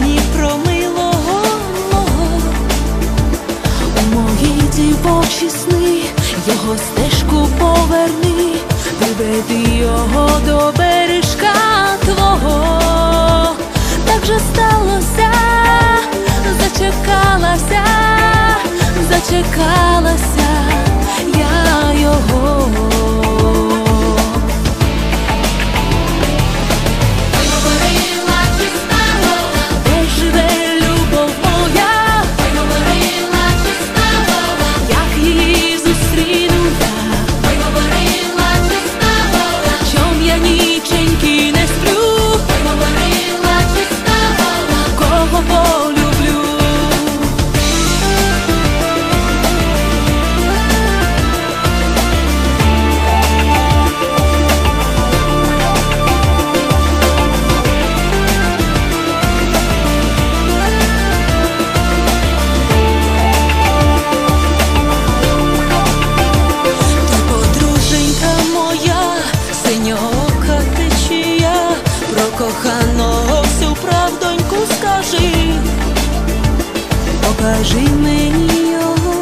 мені про милого мого у мої дівочі сни, його стежку поверни, приведи його до бережка твого. Так же сталося, зачекалася, зачекалася я його. Покажи мені його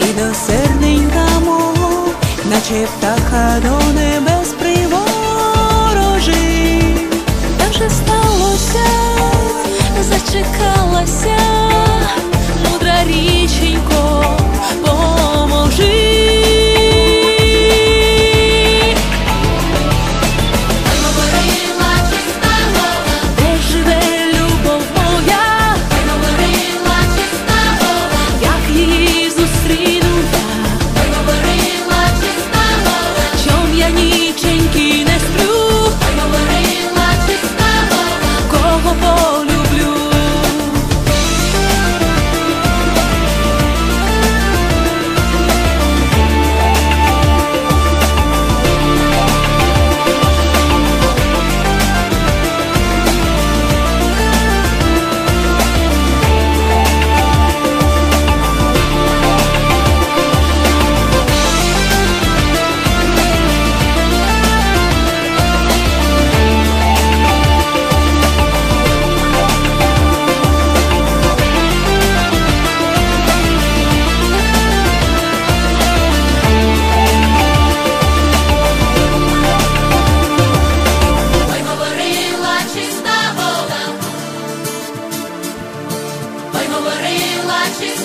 і до серденька мого, наче птаха до небес приворожи, Та вже сталося, зачекалася, мудра річенько. She's